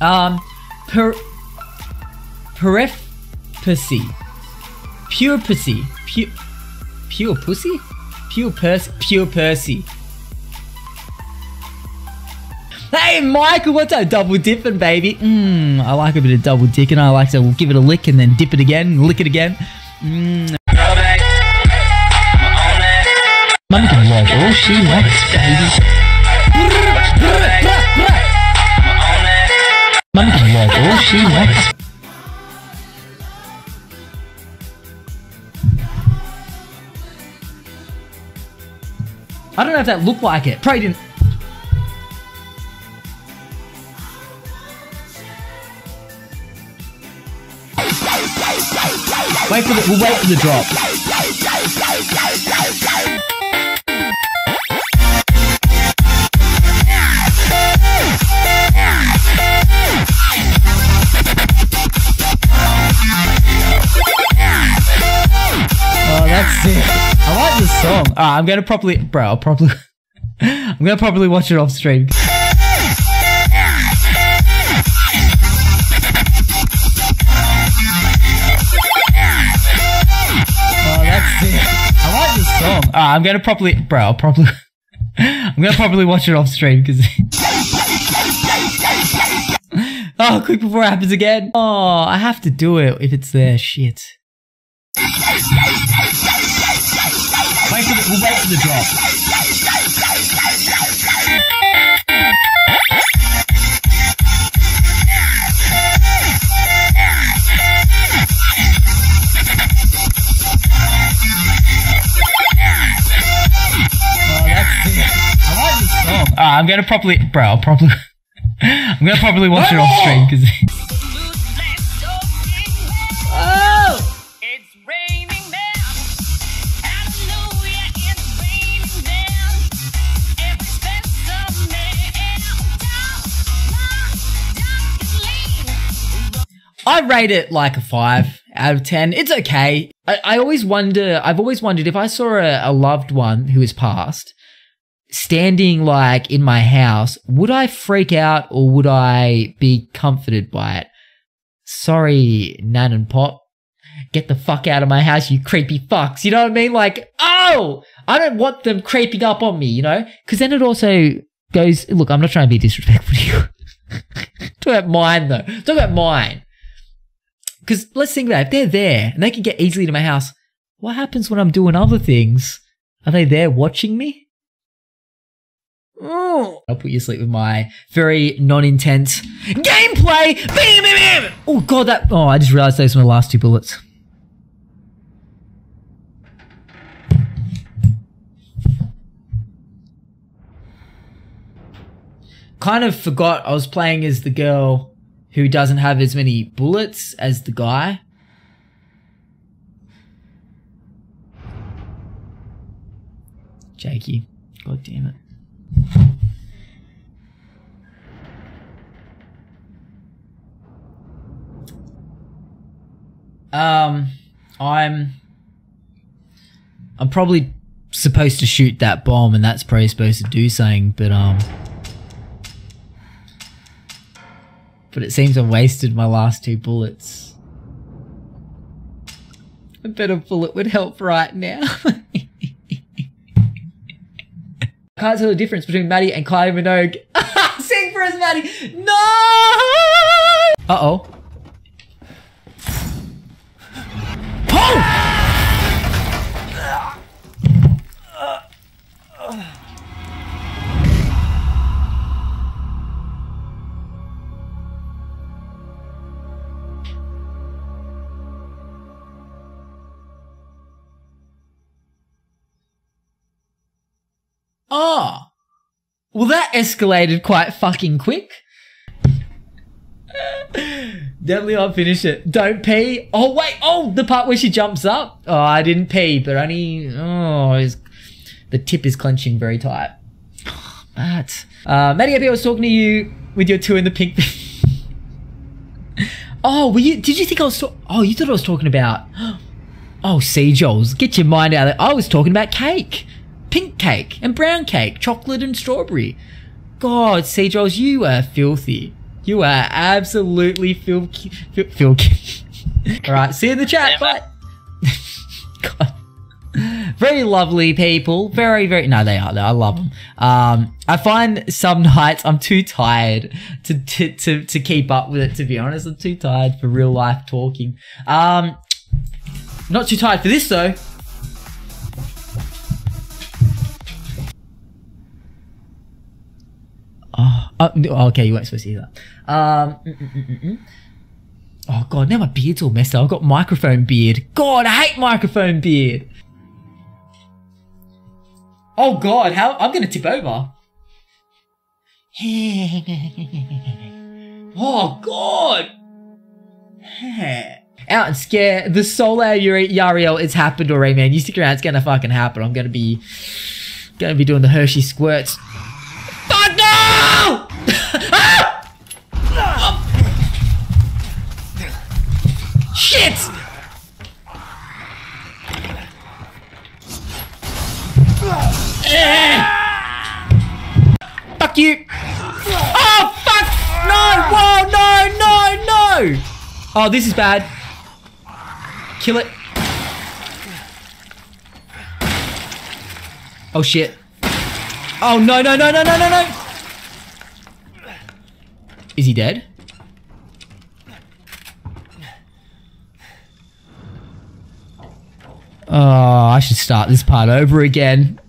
Um, per, periphacy. Pure pussy. Pure, pure pussy? Pure Percy. Pure Percy. Hey, Michael, what's up? Double dipping, baby. Mmm, I like a bit of double dipping. I like to give it a lick and then dip it again, lick it again. Mmm. Mummy can love all she wants, baby. She. I don't know if that looked like it. Probably didn't. Wait for the. We'll wait for the drop. Alright, I'm gonna properly, bro. I'll probably, I'm gonna probably watch it off stream. Oh. Alright, uh, I'm gonna probably, bro. I'll probably, I'm gonna probably watch it off stream because. oh, quick before it happens again. Oh, I have to do it if it's there. Shit. We'll wait for the drop. Oh. I like this song. Alright, I'm gonna probably, bro. I'll probably, I'm gonna probably watch it off stream because. I rate it like a five out of ten. It's okay. I, I always wonder. I've always wondered if I saw a, a loved one who has passed standing like in my house, would I freak out or would I be comforted by it? Sorry, Nan and Pop. Get the fuck out of my house, you creepy fucks. You know what I mean? Like, oh, I don't want them creeping up on me, you know? Because then it also goes, look, I'm not trying to be disrespectful to you. Talk about mine, though. Talk about mine. Because let's think about it. If they're there and they can get easily to my house, what happens when I'm doing other things? Are they there watching me? Oh. I'll put you to sleep with my very non-intense gameplay. Bam, bam, bam. Oh god, that. Oh, I just realized those were my last two bullets. Kind of forgot I was playing as the girl who doesn't have as many bullets as the guy. Jakey. God damn it. Um, I'm. I'm probably supposed to shoot that bomb, and that's probably supposed to do something, but um. But it seems I wasted my last two bullets. A better bullet would help right now. Can't tell the difference between Matty and Kylie Minogue. Sing for us, Matty. No. Uh Oh. Well, that escalated quite fucking quick. Definitely I'll finish it. Don't pee. Oh, wait. Oh, the part where she jumps up. Oh, I didn't pee, but only. Oh, the tip is clenching very tight. Matt. Uh, Matty, I was talking to you with your two in the pink. oh, were you? Did you think I was? oh, you thought I was talking about? Oh, see, Joels, get your mind out of it. I was talking about cake. Pink cake and brown cake, chocolate and strawberry. God, see, Joels, you are filthy. You are absolutely filthy. fil- fil- All right, see you in the chat. Bye. God. Very lovely people. Very, very. No, they are. I love them. Um, I find some nights I'm too tired to, to to to keep up with it. To be honest, I'm too tired for real life talking. Um, not too tired for this though. Oh, oh, okay, you weren't supposed to hear that. Um, mm, mm, mm, oh god, now my beard's all messed up. I've got microphone beard. God, I hate microphone beard. Oh god, how I'm gonna tip over. oh god. Out and scare the Solar Yariel. It's happened already, man. You stick around, it's gonna fucking happen. I'm gonna be gonna be doing the Hershey squirts. Oh, this is bad. Kill it. Oh shit. Oh no no no no no no no! Is he dead? Oh, I should start this part over again.